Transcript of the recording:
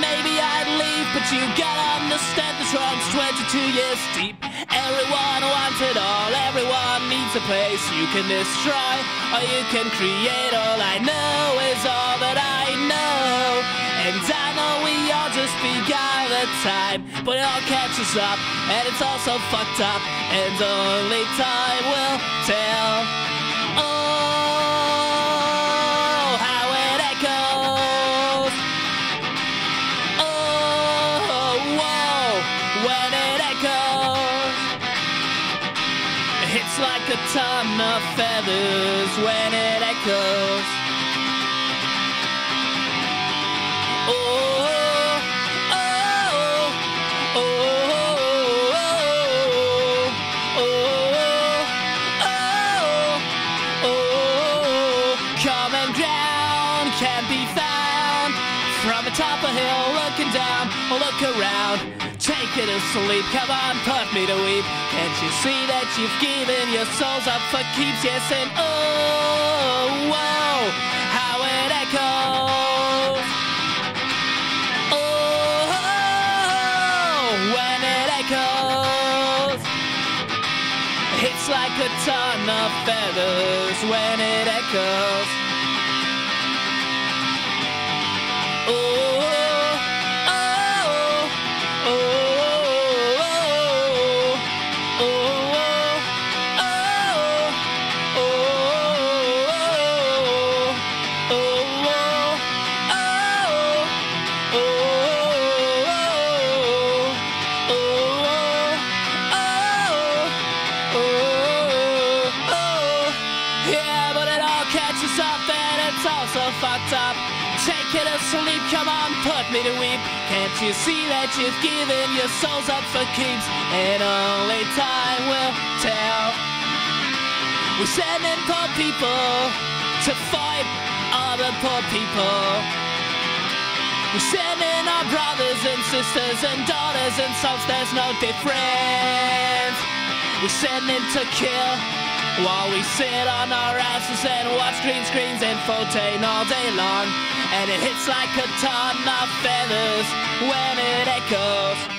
maybe I'd leave, but you gotta understand this wrong's 22 years deep. Everyone wants it all, everyone needs a place you can destroy or you can create. All I know is all that I know, and I know we all just beguile the time, but it all catches up, and it's also fucked up, and only time will tell. Hits like a ton of feathers when it echoes. Oh, oh, oh, oh, oh, oh. From atop a hill, looking down, look around. Take it to sleep, come on, put me to weep. Can't you see that you've given your souls up for keeps? Yes, and oh, whoa, how it echoes. Oh, when it echoes, it's like a ton of feathers when it echoes. It all catches up and it's also fucked up. Take it to sleep, come on, put me to weep. Can't you see that you've given your souls up for keeps? And only time will tell. We're sending poor people to fight other poor people. We're sending our brothers and sisters and daughters and sons, there's no difference. We're sending to kill while we sit on our asses and watch green screens and Fotain all day long. And it hits like a ton of feathers when it echoes.